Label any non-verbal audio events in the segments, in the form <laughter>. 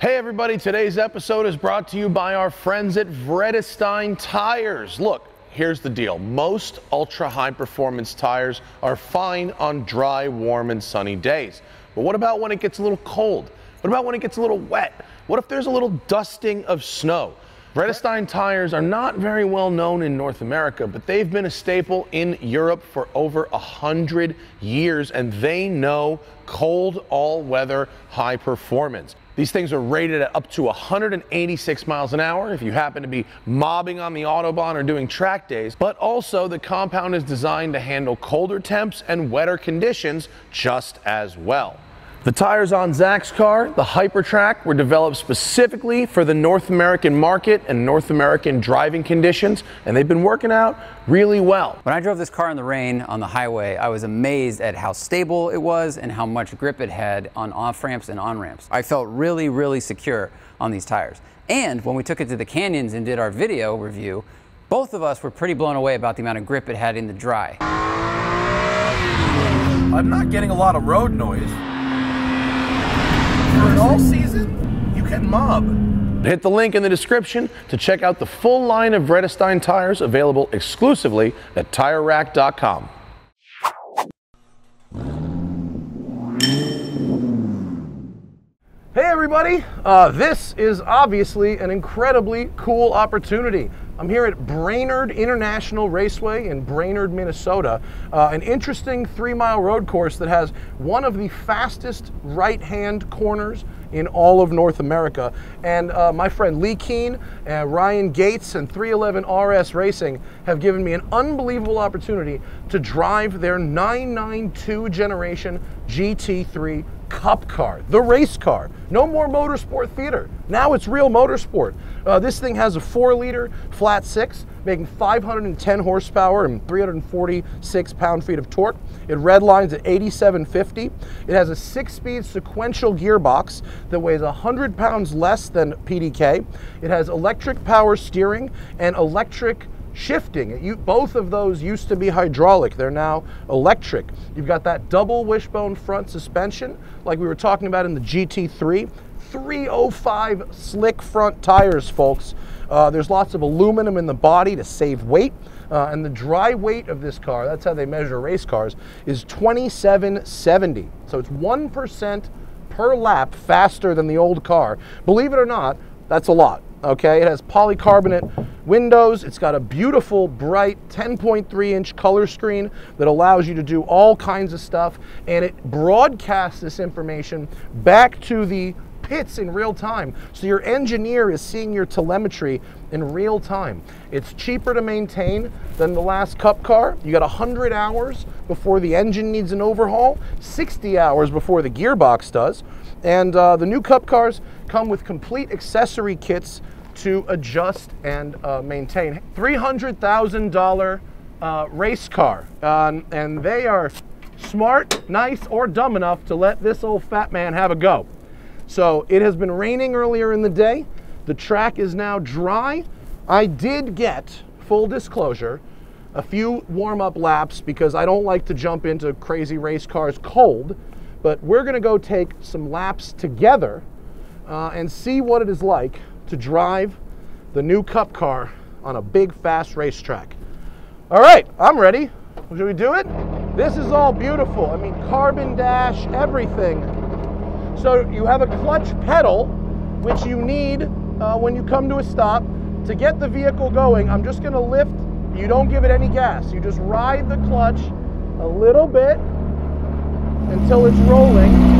Hey everybody, today's episode is brought to you by our friends at Vredestein Tires. Look, here's the deal. Most ultra high performance tires are fine on dry, warm, and sunny days. But what about when it gets a little cold? What about when it gets a little wet? What if there's a little dusting of snow? Vredestein tires are not very well known in North America, but they've been a staple in Europe for over a hundred years, and they know cold all-weather high performance. These things are rated at up to 186 miles an hour if you happen to be mobbing on the Autobahn or doing track days, but also the compound is designed to handle colder temps and wetter conditions just as well. The tires on Zach's car, the Hypertrac, were developed specifically for the North American market and North American driving conditions, and they've been working out really well. When I drove this car in the rain on the highway, I was amazed at how stable it was and how much grip it had on off ramps and on ramps. I felt really, really secure on these tires. And when we took it to the canyons and did our video review, both of us were pretty blown away about the amount of grip it had in the dry. I'm not getting a lot of road noise for an all season, you can mob. Hit the link in the description to check out the full line of Vredestein tires available exclusively at TireRack.com. Hey everybody, uh, this is obviously an incredibly cool opportunity. I'm here at Brainerd International Raceway in Brainerd, Minnesota, uh, an interesting three mile road course that has one of the fastest right hand corners in all of North America. And uh, my friend Leh Keen, uh, Ryan Gates, and 311 RS Racing have given me an unbelievable opportunity to drive their 992 generation GT3 Cup car, the race car. No more motorsport theater. Now it's real motorsport. Uh, this thing has a four liter flat six, making 510 horsepower and 346 pound feet of torque. It redlines at 8750. It has a six speed sequential gearbox that weighs 100 pounds less than PDK. It has electric power steering and electric shifting. You, both of those used to be hydraulic, they're now electric. You've got that double wishbone front suspension, like we were talking about in the GT3. 305 slick front tires, folks. Uh, there's lots of aluminum in the body to save weight. Uh, and the dry weight of this car, that's how they measure race cars, is 2770. So it's 1% per lap faster than the old car. Believe it or not, that's a lot. Okay, it has polycarbonate windows. It's got a beautiful, bright 10.3 inch color screen that allows you to do all kinds of stuff. And it broadcasts this information back to the pits in real time. So your engineer is seeing your telemetry in real time. It's cheaper to maintain than the last Cup car. You got 100 hours before the engine needs an overhaul, 60 hours before the gearbox does. And uh, the new Cup cars come with complete accessory kits to adjust and uh, maintain. $300,000 uh, race car. Um, and they are smart, nice, or dumb enough to let this old fat man have a go. So it has been raining earlier in the day. The track is now dry. I did get, full disclosure, a few warm-up laps because I don't like to jump into crazy race cars cold, but we're gonna go take some laps together uh, and see what it is like to drive the new Cup car on a big, fast racetrack. All right, I'm ready. Should we do it? This is all beautiful. I mean, carbon dash, everything. So you have a clutch pedal, which you need uh, when you come to a stop. To get the vehicle going, I'm just gonna lift, you don't give it any gas. You just ride the clutch a little bit until it's rolling.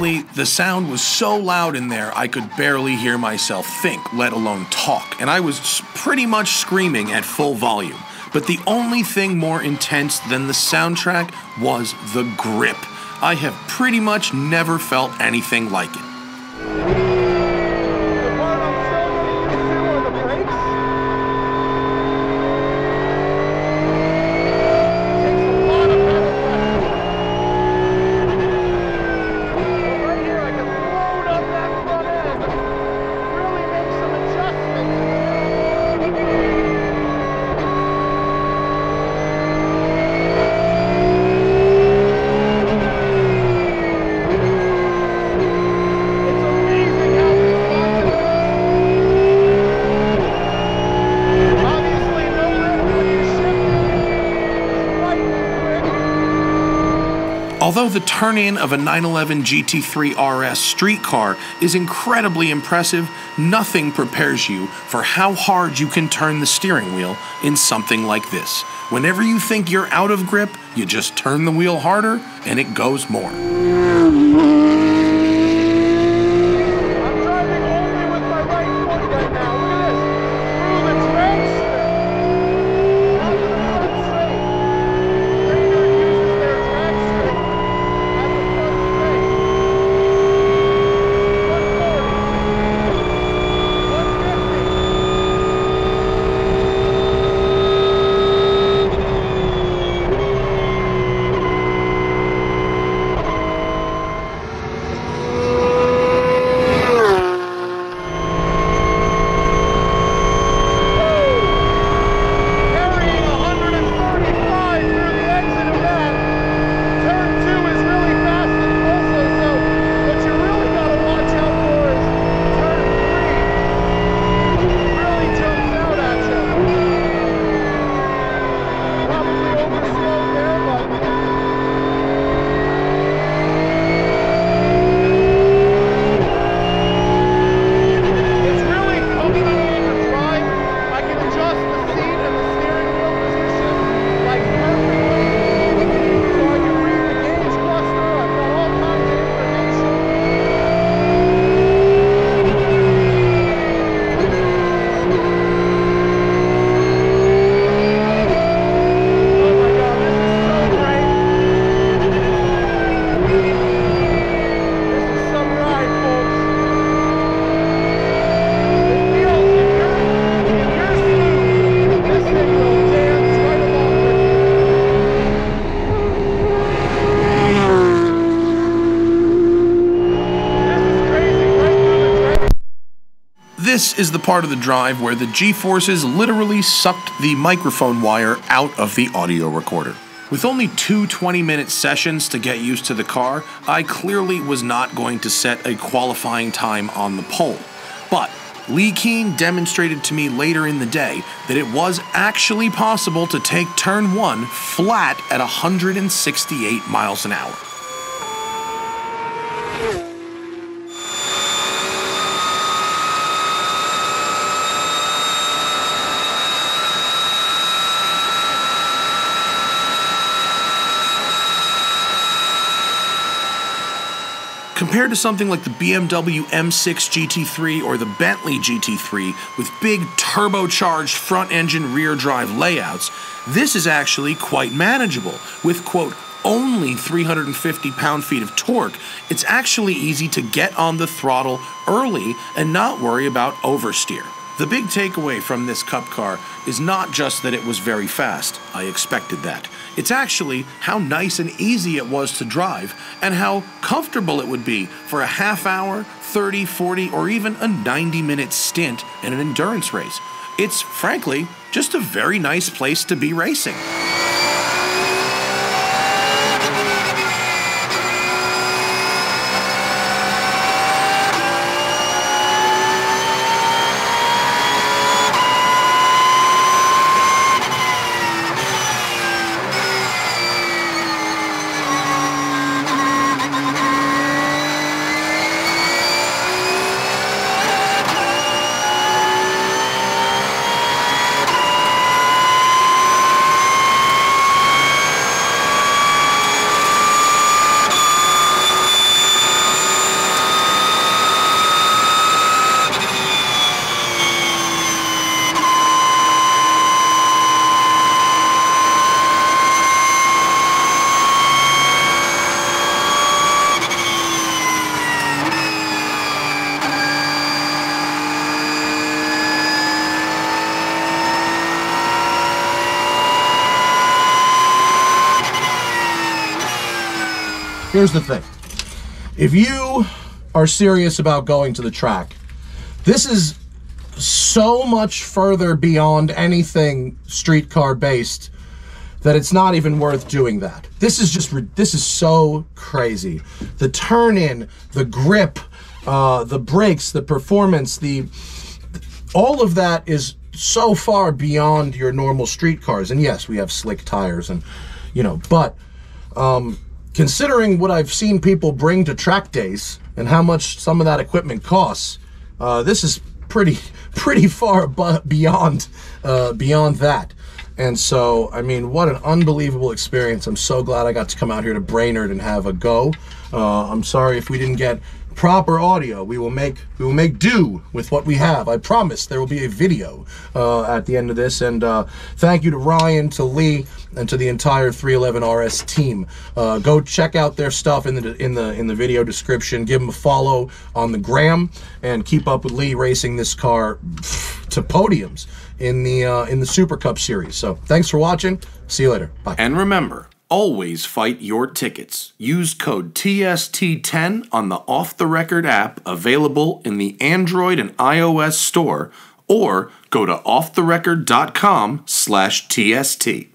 Obviously, the sound was so loud in there I could barely hear myself think, let alone talk, and I was pretty much screaming at full volume. But the only thing more intense than the soundtrack was the grip. I have pretty much never felt anything like it. Although the turn in of a 911 GT3 RS street car is incredibly impressive, nothing prepares you for how hard you can turn the steering wheel in something like this. Whenever you think you're out of grip, you just turn the wheel harder and it goes more. Part of the drive where the G-forces literally sucked the microphone wire out of the audio recorder. With only two 20 minute sessions to get used to the car, I clearly was not going to set a qualifying time on the pole. But Leh Keen demonstrated to me later in the day that it was actually possible to take turn 1 flat at 168 miles an hour. Compared to something like the BMW M6 GT3 or the Bentley GT3 with big turbocharged front engine rear drive layouts, this is actually quite manageable. With, quote, only 350 pound feet of torque, it's actually easy to get on the throttle early and not worry about oversteer. The big takeaway from this Cup car is not just that it was very fast, I expected that. It's actually how nice and easy it was to drive and how comfortable it would be for a half hour, 30, 40, or even a 90 minute stint in an endurance race. It's frankly just a very nice place to be racing. Here's the thing. If you are serious about going to the track, this is so much further beyond anything streetcar based that it's not even worth doing that. This is just this is so crazy. The turn in, the grip, uh, the brakes, the performance, the all of that is so far beyond your normal street cars. And yes, we have slick tires and you know, but um, considering what I've seen people bring to track days and how much some of that equipment costs, uh, this is pretty <laughs> pretty far beyond uh, beyond that. And so, I mean, what an unbelievable experience. I'm so glad I got to come out here to Brainerd and have a go. Uh, I'm sorry if we didn't get proper audio. We will make we will make do with what we have. I promise there will be a video uh, at the end of this. And uh, thank you to Ryan, to Leh, and to the entire 311 RS team. Uh, go check out their stuff in the in the in the video description. Give them a follow on the gram and keep up with Leh racing this car to podiums in the uh, in the Super Cup series. So thanks for watching. See you later. Bye. And remember, always fight your tickets. Use code TST10 on the Off the Record app available in the Android and iOS store, or go to offtherecord.com/tst.